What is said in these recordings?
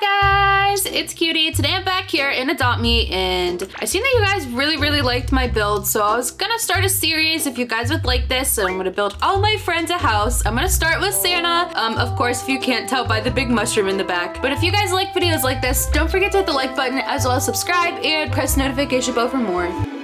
guys, it's Cutie. Today I'm back here in Adopt Me and I seen that you guys really, really liked my build. So I was gonna start a series if you guys would like this. So I'm gonna build all my friends a house. I'm gonna start with Sanna. Um, of course, if you can't tell by the big mushroom in the back. But if you guys like videos like this, don't forget to hit the like button as well as subscribe and press notification bell for more.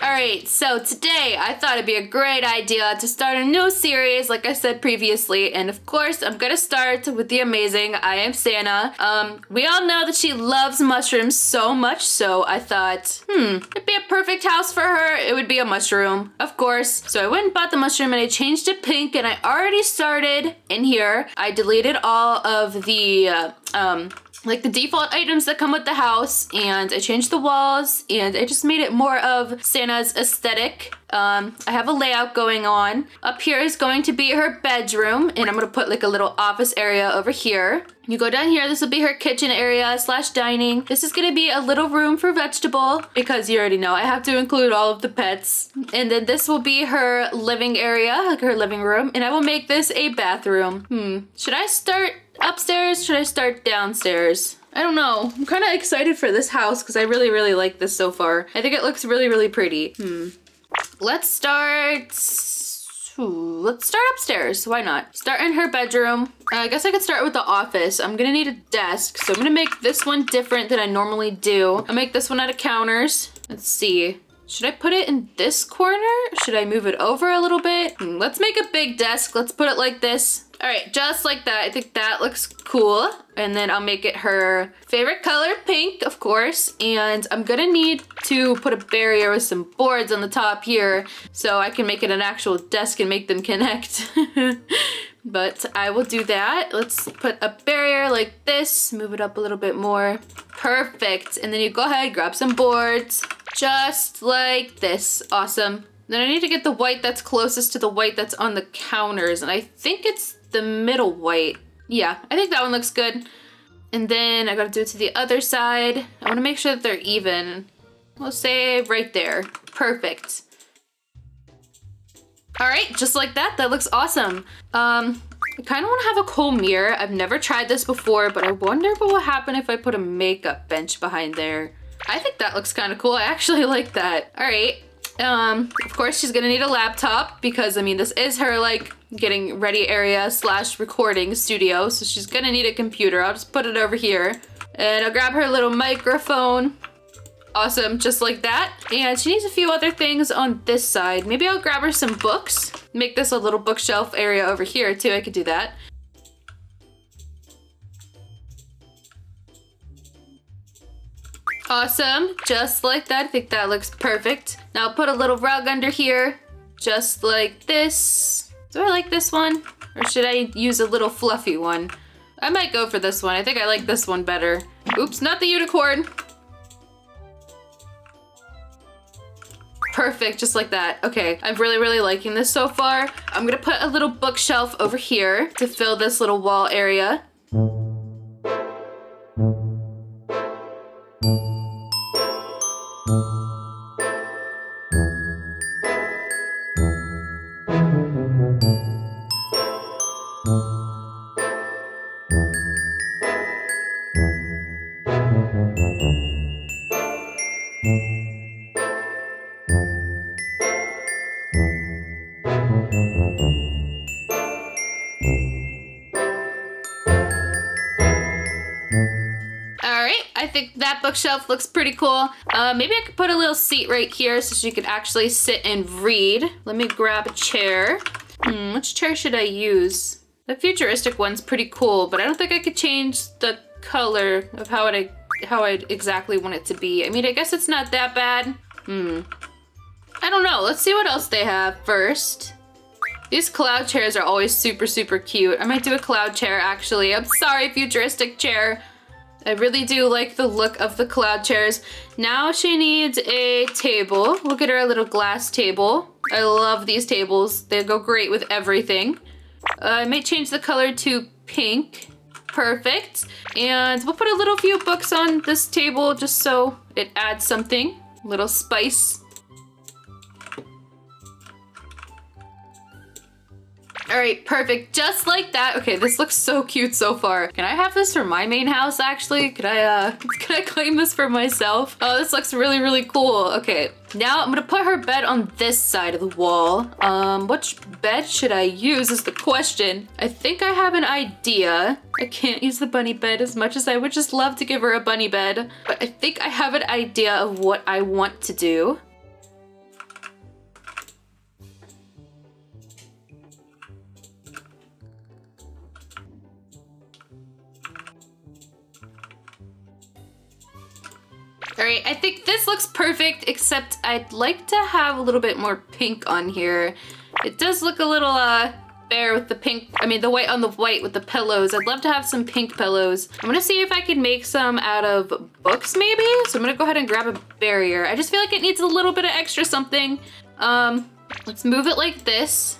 Alright, so today I thought it'd be a great idea to start a new series like I said previously and of course I'm gonna start with the amazing iamSanna. Um, we all know that she loves mushrooms so much so I thought, hmm, it'd be a perfect house for her. It would be a mushroom, of course. So I went and bought the mushroom and I changed it pink and I already started in here. I deleted all of the uh, um, like the default items that come with the house and I changed the walls and I just made it more of Sanna's aesthetic. Um, I have a layout going on. Up here is going to be her bedroom and I'm gonna put like a little office area over here. You go down here, this will be her kitchen area slash dining. This is gonna be a little room for vegetable because you already know I have to include all of the pets. And then this will be her living area, like her living room. And I will make this a bathroom. Hmm, should I start upstairs? Should I start downstairs? I don't know. I'm kind of excited for this house because I really, really like this so far. I think it looks really, really pretty. Hmm. Let's start... Ooh, let's start upstairs. Why not? Start in her bedroom. Uh, I guess I could start with the office. I'm gonna need a desk, so I'm gonna make this one different than I normally do. I'll make this one out of counters. Let's see. Should I put it in this corner? Should I move it over a little bit? Hmm, let's make a big desk. Let's put it like this. All right, just like that. I think that looks cool. And then I'll make it her favorite color, pink, of course. And I'm gonna need to put a barrier with some boards on the top here so I can make it an actual desk and make them connect. but I will do that. Let's put a barrier like this, move it up a little bit more. Perfect. And then you go ahead, grab some boards, just like this. Awesome. Then I need to get the white that's closest to the white that's on the counters. And I think it's the middle white. Yeah, I think that one looks good. And then I gotta do it to the other side. I wanna make sure that they're even. We'll say right there. Perfect. All right, just like that, that looks awesome. Um, I kind of want to have a cool mirror. I've never tried this before, but I wonder what will happen if I put a makeup bench behind there. I think that looks kind of cool. I actually like that. All right. Um, of course, she's gonna need a laptop because, I mean, this is her, like, getting ready area slash recording studio, so she's gonna need a computer. I'll just put it over here. And I'll grab her little microphone. Awesome, just like that. And she needs a few other things on this side. Maybe I'll grab her some books. Make this a little bookshelf area over here too, I could do that. Awesome, just like that. I think that looks perfect. Now put a little rug under here, just like this. Do I like this one? Or should I use a little fluffy one? I might go for this one. I think I like this one better. Oops, not the unicorn. Perfect, just like that. Okay, I'm really, really liking this so far. I'm gonna put a little bookshelf over here to fill this little wall area. I think that bookshelf looks pretty cool. Uh, maybe I could put a little seat right here so she could actually sit and read. Let me grab a chair. Hmm, which chair should I use? The futuristic one's pretty cool, but I don't think I could change the color of how it how I exactly want it to be. I mean, I guess it's not that bad. Hmm. I don't know. Let's see what else they have first. These cloud chairs are always super, super cute. I might do a cloud chair, actually. I'm sorry, futuristic chair. I really do like the look of the cloud chairs. Now she needs a table. Look at her little glass table. I love these tables. They go great with everything. Uh, I might change the color to pink. Perfect. And we'll put a little few books on this table just so it adds something. Little spice. All right, perfect. Just like that. Okay, this looks so cute so far. Can I have this for my main house, actually? Can I, uh, can I claim this for myself? Oh, this looks really, really cool. Okay, now I'm gonna put her bed on this side of the wall. Um, which bed should I use is the question. I think I have an idea. I can't use the bunny bed as much as I would just love to give her a bunny bed, but I think I have an idea of what I want to do. All right, I think this looks perfect, except I'd like to have a little bit more pink on here. It does look a little uh, bare with the pink, I mean the white on the white with the pillows. I'd love to have some pink pillows. I'm gonna see if I can make some out of books maybe. So I'm gonna go ahead and grab a barrier. I just feel like it needs a little bit of extra something. Um, let's move it like this.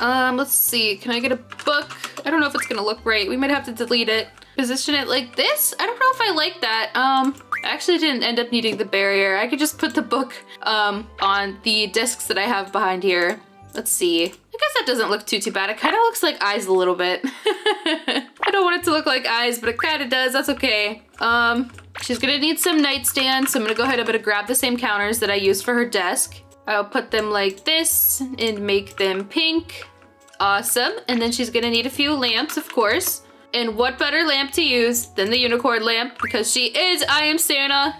Um, let's see, can I get a book? I don't know if it's gonna look right. We might have to delete it. Position it like this? I don't know if I like that. Um, I actually didn't end up needing the barrier. I could just put the book um, on the discs that I have behind here. Let's see. I guess that doesn't look too, too bad. It kind of looks like eyes a little bit. I don't want it to look like eyes, but it kind of does. That's okay. Um, she's gonna need some nightstands, so I'm gonna go ahead and I'm gonna grab the same counters that I used for her desk. I'll put them like this and make them pink. Awesome. And then she's gonna need a few lamps, of course. And what better lamp to use than the unicorn lamp because she is iamSanna.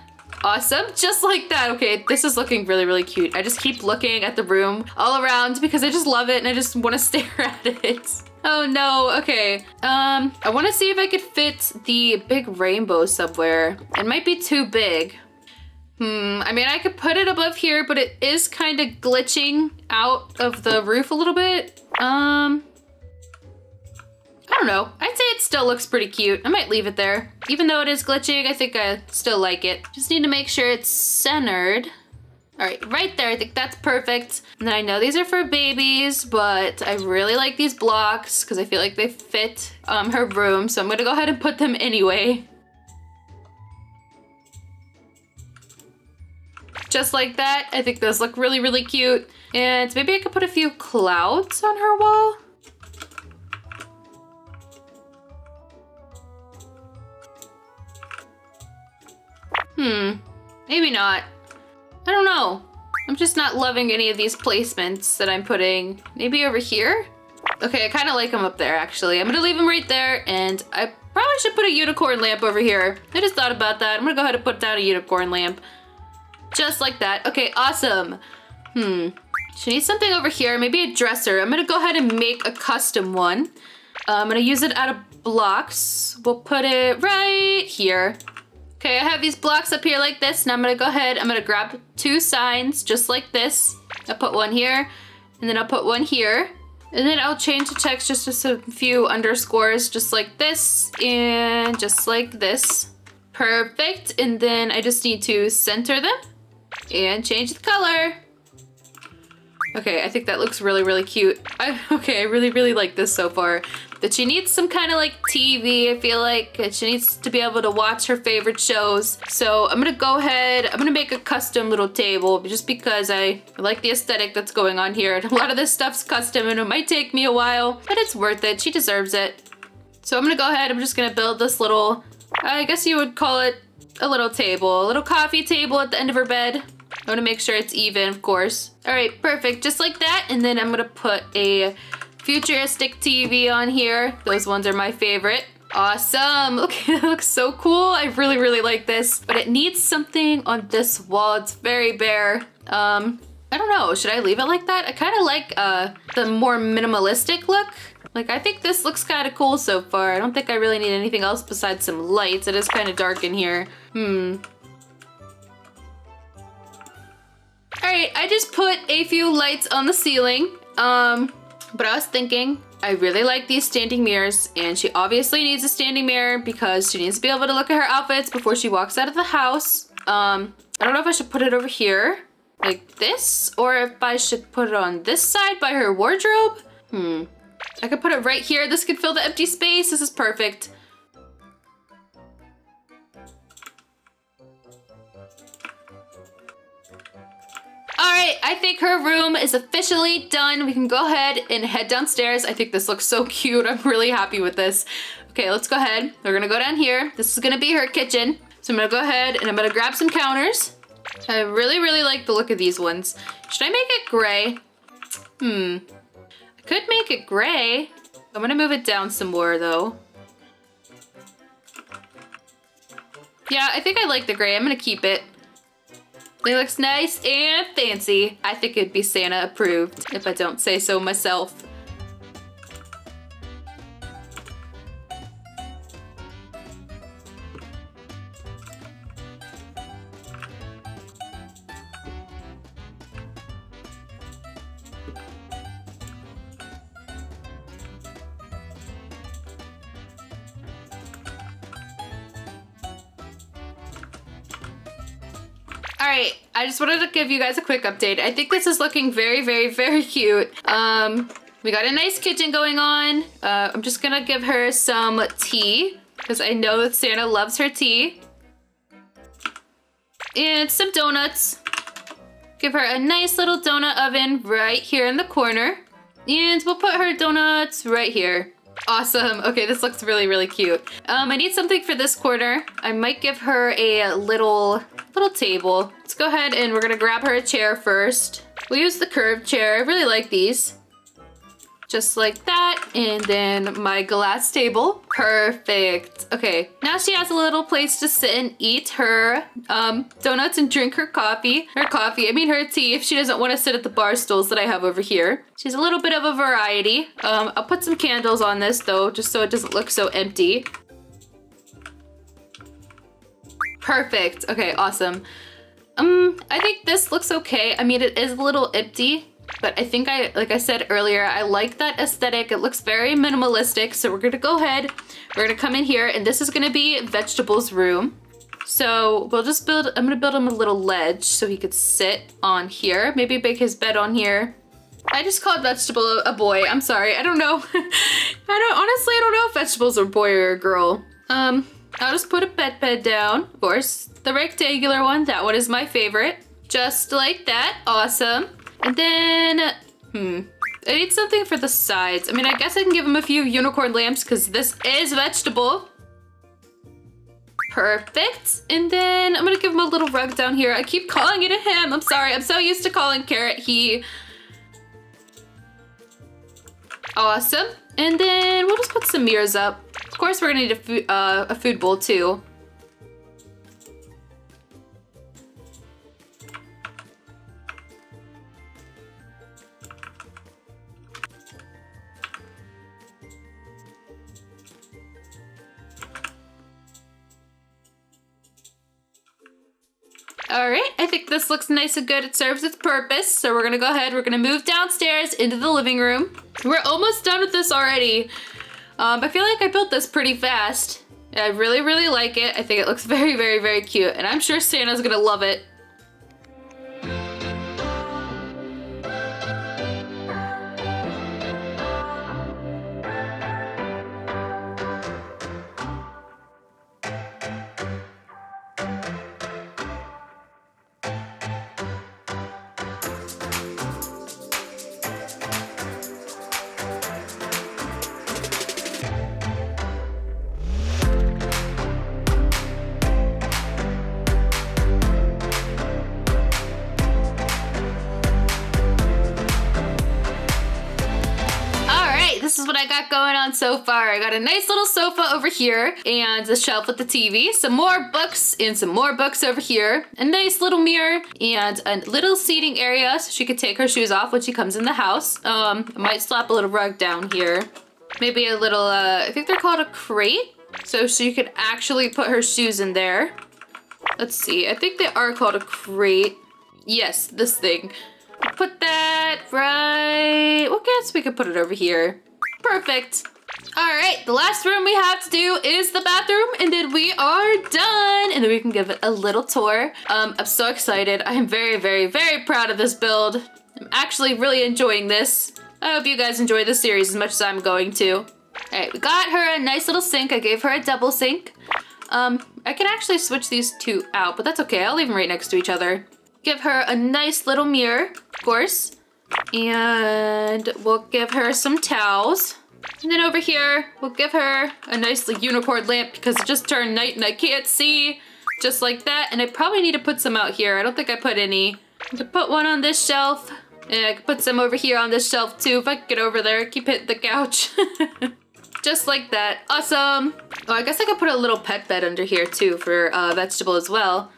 Awesome, just like that. Okay, this is looking really, really cute. I just keep looking at the room all around because I just love it and I just want to stare at it. Oh no, okay. Um, I want to see if I could fit the big rainbow somewhere. It might be too big. Hmm, I mean, I could put it above here, but it is kind of glitching out of the roof a little bit. Um, I don't know. I'd say it still looks pretty cute. I might leave it there. Even though it is glitching, I think I still like it. Just need to make sure it's centered. All right, right there, I think that's perfect. And then I know these are for babies, but I really like these blocks because I feel like they fit um, her room. So I'm gonna go ahead and put them anyway. Just like that, I think those look really, really cute. And maybe I could put a few clouds on her wall. Hmm, maybe not. I don't know. I'm just not loving any of these placements that I'm putting. Maybe over here? Okay, I kind of like them up there, actually. I'm gonna leave them right there, and I probably should put a unicorn lamp over here. I just thought about that. I'm gonna go ahead and put down a unicorn lamp. Just like that. Okay, awesome. Hmm. She needs something over here, maybe a dresser. I'm gonna go ahead and make a custom one. Uh, I'm gonna use it out of blocks. We'll put it right here. Okay, I have these blocks up here like this, and I'm gonna go ahead, I'm gonna grab two signs just like this. I'll put one here, and then I'll put one here. And then I'll change the text just to a few underscores just like this, and just like this. Perfect, and then I just need to center them and change the color. Okay, I think that looks really, really cute. I, okay, I really, really like this so far. But she needs some kind of like TV, I feel like. She needs to be able to watch her favorite shows. So I'm gonna go ahead, I'm gonna make a custom little table just because I like the aesthetic that's going on here. And a lot of this stuff's custom and it might take me a while, but it's worth it. She deserves it. So I'm gonna go ahead, I'm just gonna build this little, I guess you would call it a little table, a little coffee table at the end of her bed. I want to make sure it's even, of course. All right, perfect, just like that. And then I'm gonna put a futuristic TV on here. Those ones are my favorite. Awesome, okay, that looks so cool. I really, really like this, but it needs something on this wall. It's very bare. Um, I don't know, should I leave it like that? I kind of like uh, the more minimalistic look. Like, I think this looks kind of cool so far. I don't think I really need anything else besides some lights. It is kind of dark in here. Hmm. All right, I just put a few lights on the ceiling. Um, but I was thinking, I really like these standing mirrors and she obviously needs a standing mirror because she needs to be able to look at her outfits before she walks out of the house. Um, I don't know if I should put it over here like this or if I should put it on this side by her wardrobe. Hmm. I could put it right here. This could fill the empty space. This is perfect. I think her room is officially done. We can go ahead and head downstairs. I think this looks so cute. I'm really happy with this. Okay, let's go ahead. We're gonna go down here. This is gonna be her kitchen. So I'm gonna go ahead and I'm gonna grab some counters. I really, really like the look of these ones. Should I make it gray? Hmm. I could make it gray. I'm gonna move it down some more though. Yeah, I think I like the gray. I'm gonna keep it. It looks nice and fancy. I think it'd be Sanna approved if I don't say so myself. Just wanted to give you guys a quick update. I think this is looking very, very, very cute. Um, we got a nice kitchen going on. Uh, I'm just gonna give her some tea because I know that Sanna loves her tea. And some donuts. Give her a nice little donut oven right here in the corner. And we'll put her donuts right here. Awesome. Okay, this looks really, really cute. Um, I need something for this corner. I might give her a little little table. Let's go ahead and we're gonna grab her a chair first. We'll use the curved chair. I really like these. Just like that, and then my glass table. Perfect. Okay, now she has a little place to sit and eat her um, donuts and drink her coffee. Her coffee, I mean her tea, if she doesn't want to sit at the bar stools that I have over here. She's a little bit of a variety. Um, I'll put some candles on this though, just so it doesn't look so empty. Perfect. Okay, awesome. Um, I think this looks okay. I mean, it is a little empty, but I think I, like I said earlier, I like that aesthetic. It looks very minimalistic. So we're gonna go ahead, we're gonna come in here and this is gonna be Vegetable's room. So we'll just build, I'm gonna build him a little ledge so he could sit on here. Maybe make his bed on here. I just called Vegetable a boy. I'm sorry. I don't know. I don't, honestly, I don't know if Vegetable's a boy or a girl. Um, I'll just put a bed bed down. Of course, the rectangular one. That one is my favorite. Just like that. Awesome. And then, hmm. I need something for the sides. I mean, I guess I can give him a few unicorn lamps because this is vegetable. Perfect. And then I'm gonna give him a little rug down here. I keep calling it a him. I'm sorry. I'm so used to calling Carrot he. Awesome. And then we'll just put some mirrors up. Of course, we're gonna need a, food, uh, a food bowl too. Looks nice and good. It serves its purpose. So we're gonna go ahead, we're gonna move downstairs into the living room. We're almost done with this already. Um, I feel like I built this pretty fast. I really, really like it. I think it looks very, very, very cute. And I'm sure Sanna's gonna love it. What I got going on so far. I got a nice little sofa over here and a shelf with the TV, some more books and some more books over here, a nice little mirror and a little seating area so she could take her shoes off when she comes in the house. Um, I might slap a little rug down here. Maybe a little, uh, I think they're called a crate. So she could actually put her shoes in there. Let's see, I think they are called a crate. Yes, this thing. Put that right, well, guess we could put it over here. Perfect. All right, the last room we have to do is the bathroom and then we are done. And then we can give it a little tour. Um, I'm so excited. I am very, very, very proud of this build. I'm actually really enjoying this. I hope you guys enjoy this series as much as I'm going to. All right, we got her a nice little sink. I gave her a double sink. Um, I can actually switch these two out, but that's okay. I'll leave them right next to each other. give her a nice little mirror, of course. And we'll give her some towels. And then over here, we'll give her a nice like, unicorn lamp because it just turned night and I can't see. Just like that. And I probably need to put some out here. I don't think I put any. I could put one on this shelf. And I could put some over here on this shelf too if I could get over there. Keep hitting the couch. just like that. Awesome. Oh, I guess I could put a little pet bed under here too for uh, vegetable as well.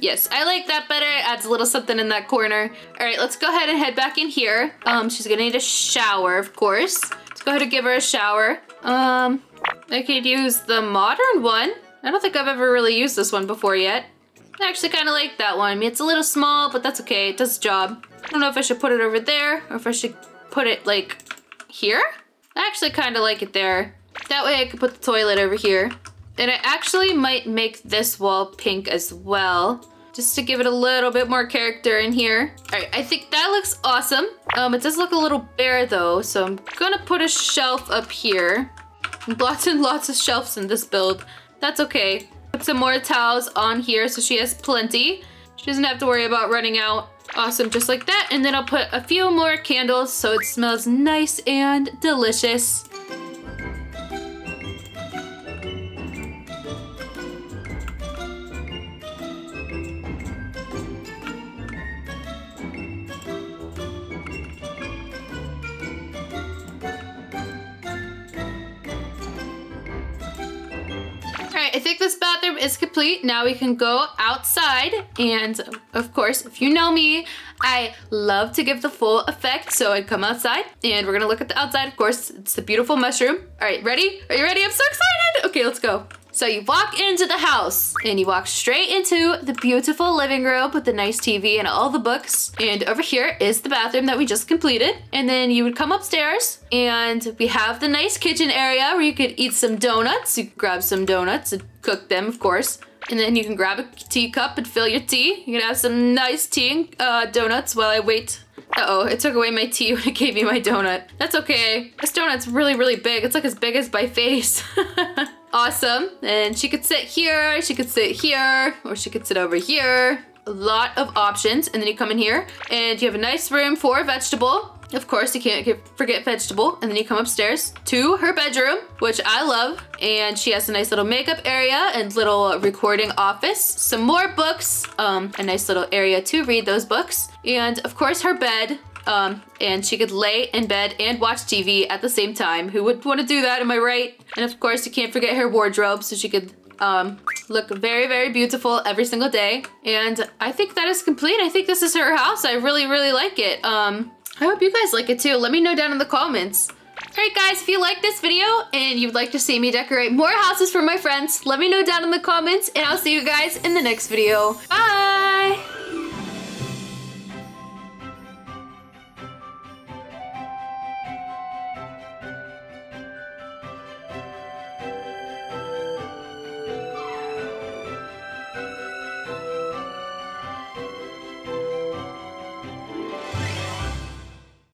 Yes, I like that better. It adds a little something in that corner. All right, let's go ahead and head back in here. Um, she's gonna need a shower, of course. Let's go ahead and give her a shower. Um, I could use the modern one. I don't think I've ever really used this one before yet. I actually kind of like that one. I mean, it's a little small, but that's okay. It does the job. I don't know if I should put it over there or if I should put it like here. I actually kind of like it there. That way I could put the toilet over here. And I actually might make this wall pink as well, just to give it a little bit more character in here. All right, I think that looks awesome. Um, it does look a little bare though, so I'm gonna put a shelf up here. Lots and lots of shelves in this build. That's okay. Put some more towels on here so she has plenty. She doesn't have to worry about running out. Awesome, just like that. And then I'll put a few more candles so it smells nice and delicious. Complete. Now we can go outside. And of course, if you know me, I love to give the full effect. So I come outside and we're gonna look at the outside. Of course, it's the beautiful mushroom. All right, ready? Are you ready? I'm so excited. Okay, let's go. So you walk into the house and you walk straight into the beautiful living room with the nice TV and all the books. And over here is the bathroom that we just completed. And then you would come upstairs and we have the nice kitchen area where you could eat some donuts. You could grab some donuts and cook them, of course. And then you can grab a teacup and fill your tea. You can have some nice tea and uh, donuts while I wait uh-oh, it took away my tea when it gave me my donut. That's okay. This donut's really, really big. It's like as big as my face. awesome. And she could sit here, she could sit here, or she could sit over here. A lot of options. And then you come in here and you have a nice room for a vegetable. Of course, you can't forget vegetable. And then you come upstairs to her bedroom, which I love. And she has a nice little makeup area and little recording office. Some more books, um, a nice little area to read those books. And of course, her bed. Um, and she could lay in bed and watch TV at the same time. Who would want to do that, am I right? And of course, you can't forget her wardrobe so she could um, look very, very beautiful every single day. And I think that is complete. I think this is her house. I really, really like it. Um, I hope you guys like it too. Let me know down in the comments. Alright guys, if you like this video and you'd like to see me decorate more houses for my friends, let me know down in the comments and I'll see you guys in the next video. Bye!